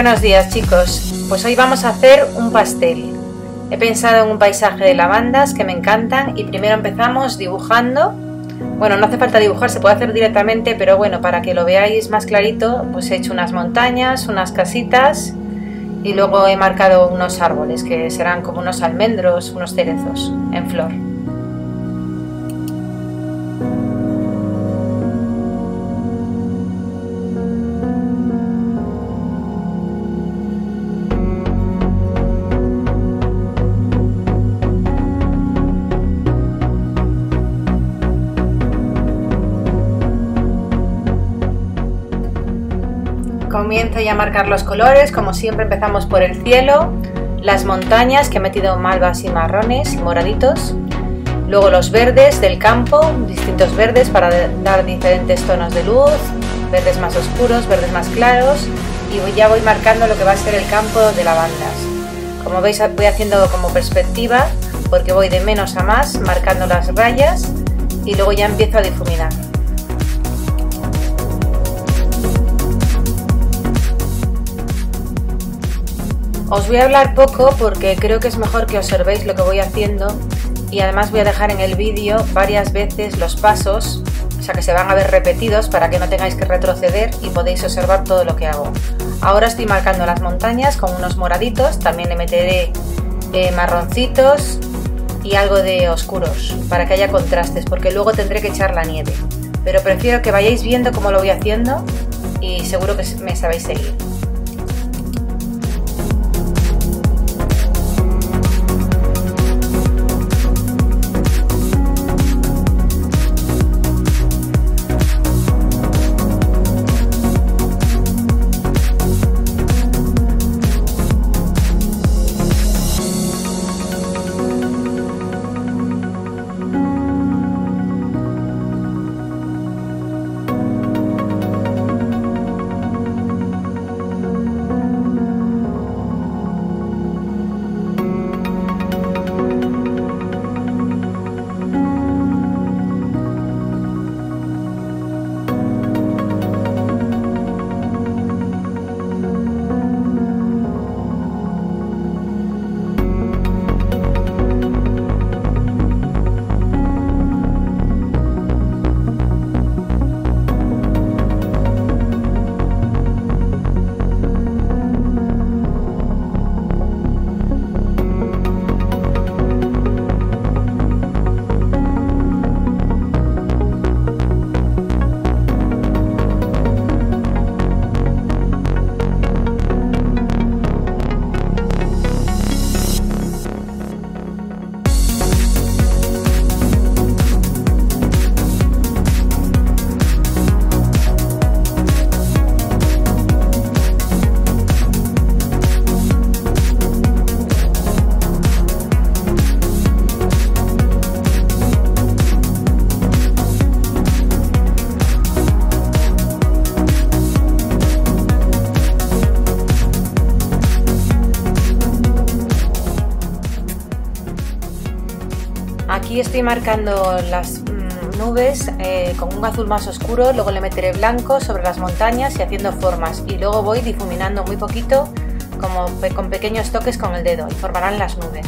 Buenos días chicos, pues hoy vamos a hacer un pastel. He pensado en un paisaje de lavandas que me encantan y primero empezamos dibujando. Bueno, no hace falta dibujar, se puede hacer directamente, pero bueno, para que lo veáis más clarito, pues he hecho unas montañas, unas casitas y luego he marcado unos árboles que serán como unos almendros, unos cerezos en flor. Comienzo ya a marcar los colores, como siempre empezamos por el cielo, las montañas que he metido malvas y marrones y moraditos, luego los verdes del campo, distintos verdes para dar diferentes tonos de luz, verdes más oscuros, verdes más claros y ya voy marcando lo que va a ser el campo de lavandas. Como veis voy haciendo como perspectiva porque voy de menos a más marcando las rayas y luego ya empiezo a difuminar. Os voy a hablar poco porque creo que es mejor que observéis lo que voy haciendo y además voy a dejar en el vídeo varias veces los pasos, o sea que se van a ver repetidos para que no tengáis que retroceder y podéis observar todo lo que hago. Ahora estoy marcando las montañas con unos moraditos, también le meteré eh, marroncitos y algo de oscuros para que haya contrastes porque luego tendré que echar la nieve. Pero prefiero que vayáis viendo cómo lo voy haciendo y seguro que me sabéis seguir. Aquí estoy marcando las mm, nubes eh, con un azul más oscuro, luego le meteré blanco sobre las montañas y haciendo formas y luego voy difuminando muy poquito como con pequeños toques con el dedo y formarán las nubes.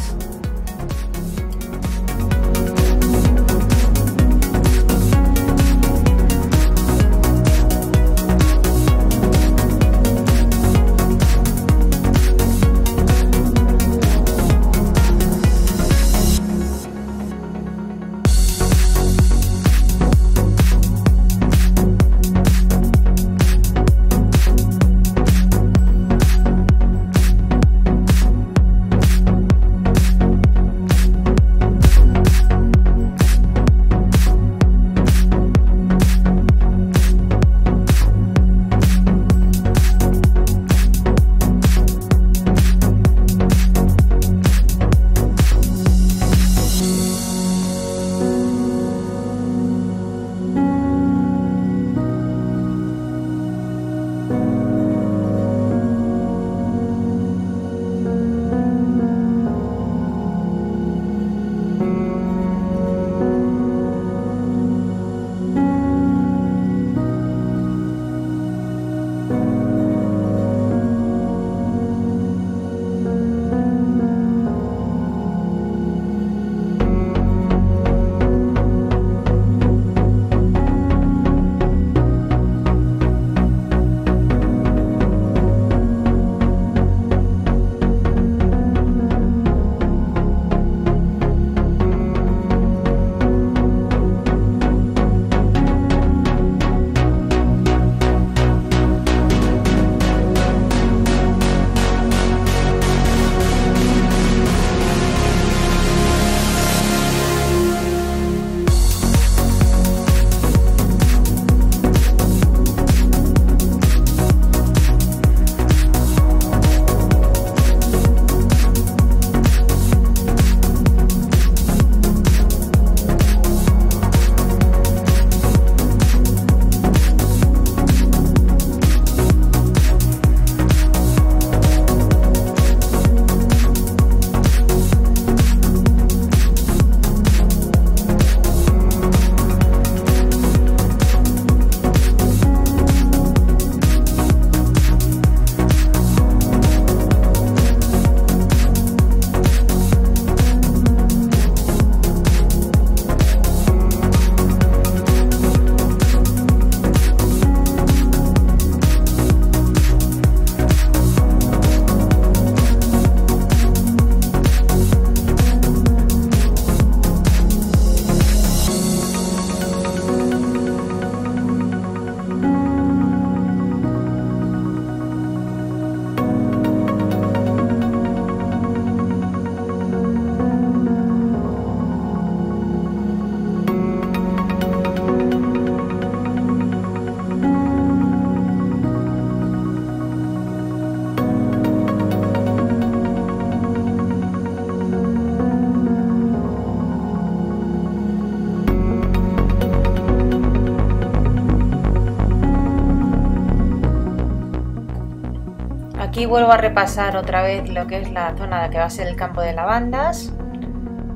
Vuelvo a repasar otra vez lo que es la zona que va a ser el campo de lavandas.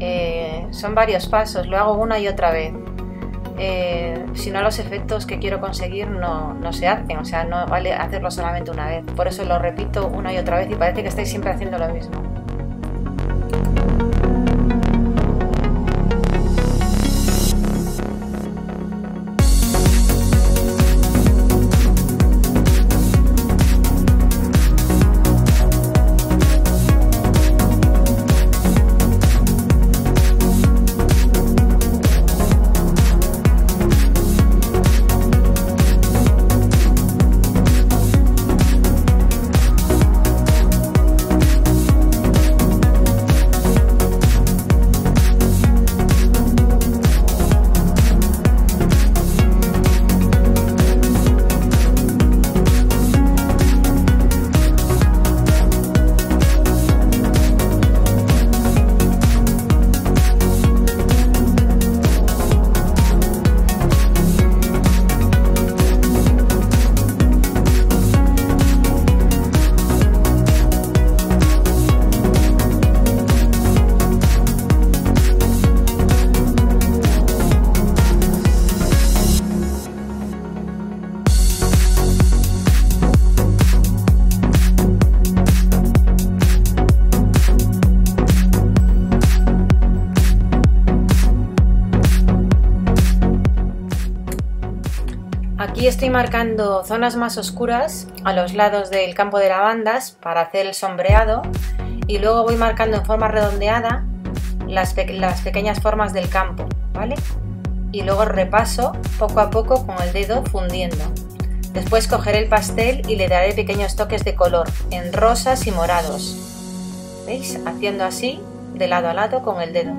Eh, son varios pasos, lo hago una y otra vez. Eh, si no los efectos que quiero conseguir no, no, se hacen, o sea, no vale hacerlo solamente una vez. Por eso lo repito una y otra vez y parece que estáis siempre haciendo lo mismo. Aquí estoy marcando zonas más oscuras a los lados del campo de lavandas para hacer el sombreado y luego voy marcando en forma redondeada las, pequeñas formas del campo, ¿vale? Y luego repaso poco a poco con el dedo fundiendo. Después cogeré el pastel y le daré pequeños toques de color en rosas y morados. ¿Veis? Haciendo así de lado a lado con el dedo.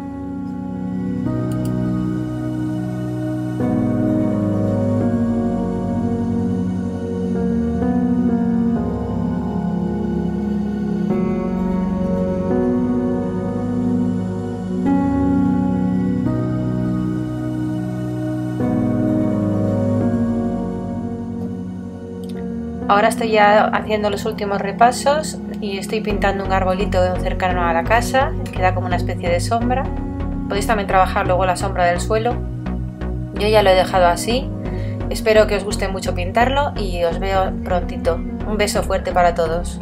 Ahora estoy ya haciendo los últimos repasos y estoy pintando un arbolito cercano a la casa, que da como una especie de sombra. Podéis también trabajar luego la sombra del suelo. Yo ya lo he dejado así. Espero que os guste mucho pintarlo y os veo prontito. Un beso fuerte para todos.